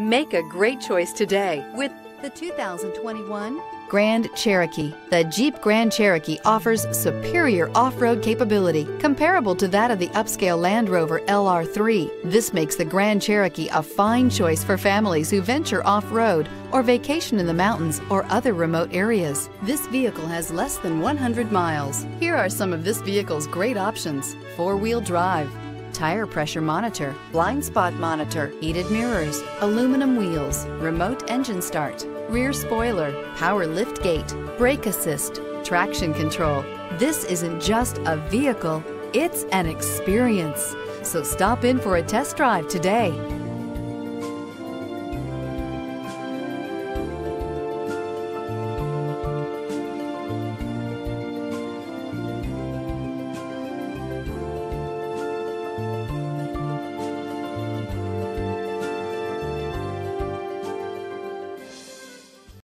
Make a great choice today with the 2021 Grand Cherokee. The Jeep Grand Cherokee offers superior off-road capability comparable to that of the upscale Land Rover LR3. This makes the Grand Cherokee a fine choice for families who venture off-road or vacation in the mountains or other remote areas. This vehicle has less than 100 miles. Here are some of this vehicle's great options. Four-wheel drive, tire pressure monitor, blind spot monitor, heated mirrors, aluminum wheels, remote engine start, rear spoiler, power lift gate, brake assist, traction control. This isn't just a vehicle, it's an experience. So stop in for a test drive today.